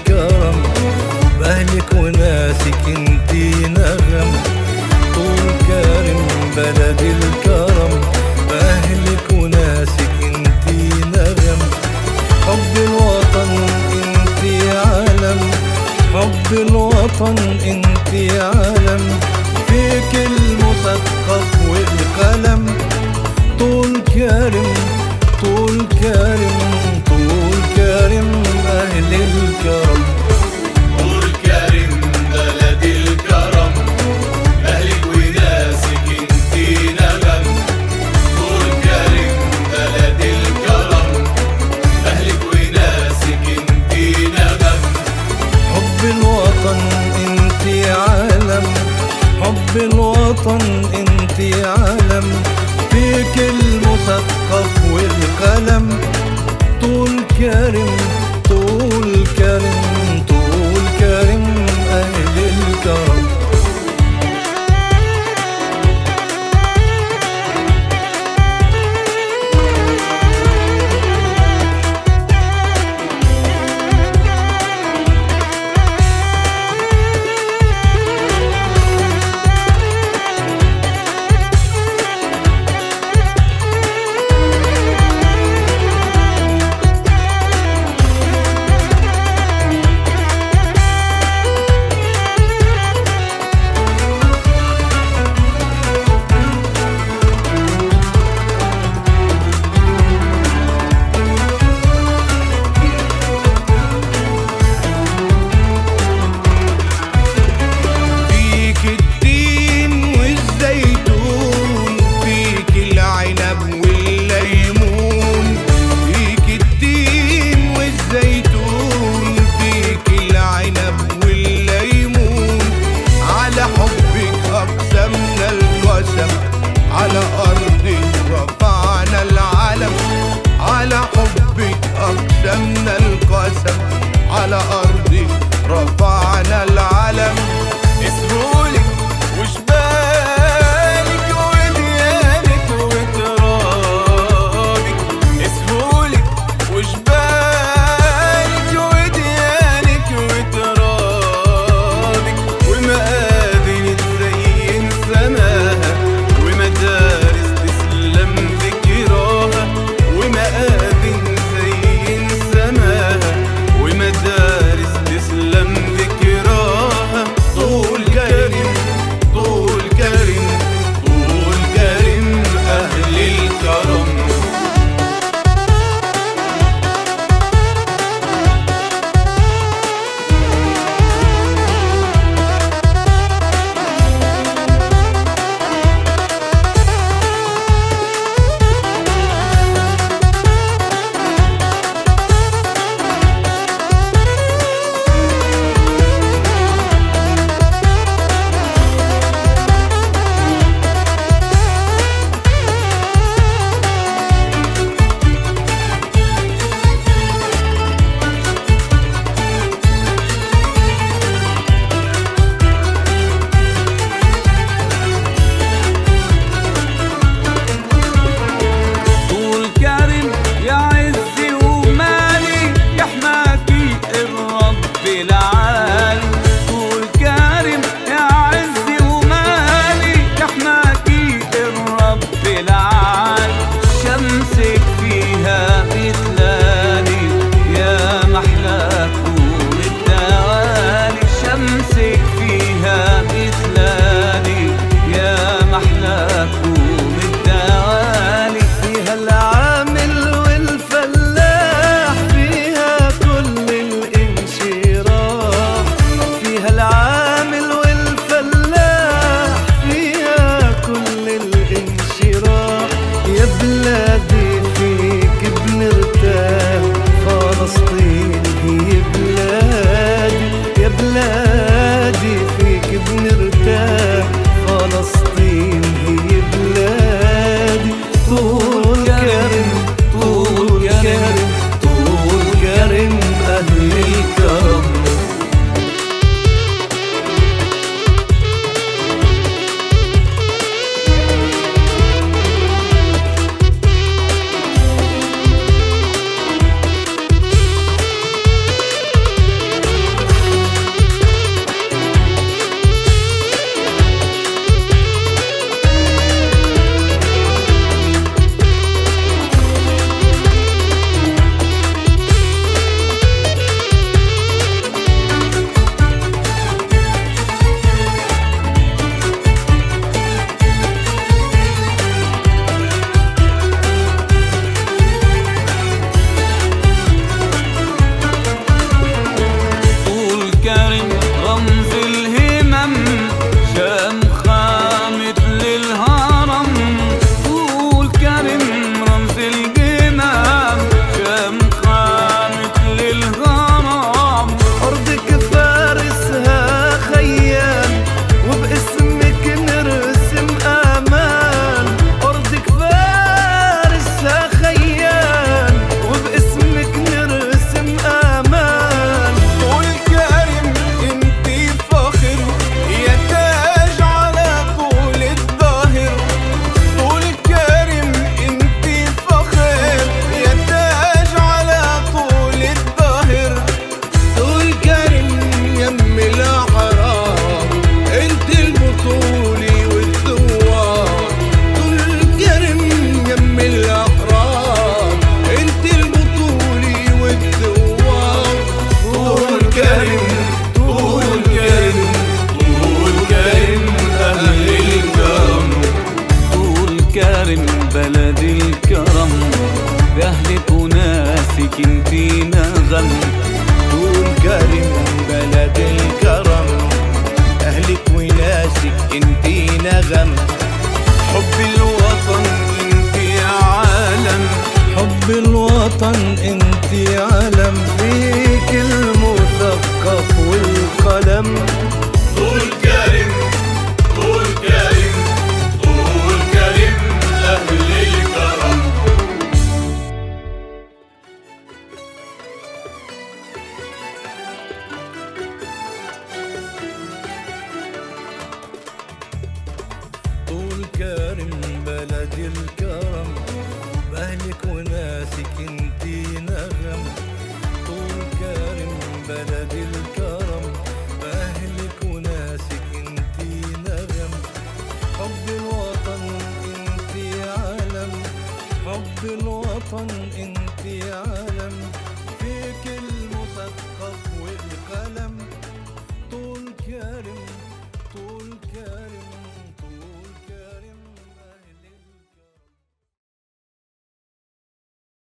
الكرم بأهلك وناسك انتي نغم. طول كارم بلد الكرم بأهلك وناسك انتي نغم. حب الوطن انتي عالم. حب الوطن انتي عالم. فيك المثقف والقلم. طول كارم طول كارم طول كارم أهل الكرم طول كريم بلد الكرم. أهلك وناسك انتي نغم. طول كريم بلد الكرم. أهلك وناسك انتي نغم. حب الوطن انتي عالم. حب الوطن انتي عالم. فيك المثقف والقلم. طول كرم طول كرم dollar حب الوطن انت يا عالم. حب الوطن انت يا عالم. فيك المثقف والقلم. وطن انت عالم فيك المثقف والقلم.